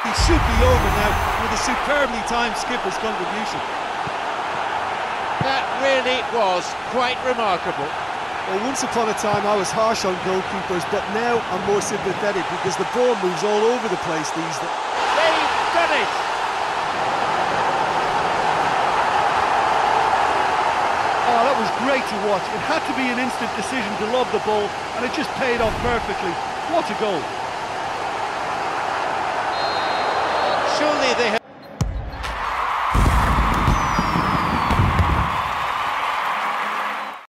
He should be over now with a superbly timed skipper's contribution. That really was quite remarkable. Well, once upon a time I was harsh on goalkeepers, but now I'm more sympathetic because the ball moves all over the place these days. They've done it! Oh, that was great to watch. It had to be an instant decision to lob the ball, and it just paid off perfectly. What a goal. They have